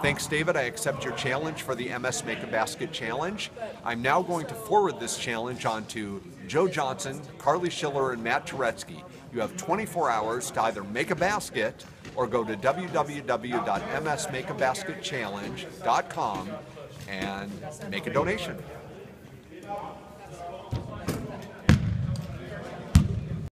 Thanks, David. I accept your challenge for the MS Make a Basket Challenge. I'm now going to forward this challenge on to Joe Johnson, Carly Schiller, and Matt Turetsky. You have 24 hours to either make a basket or go to www.msmakeabasketchallenge.com and make a donation.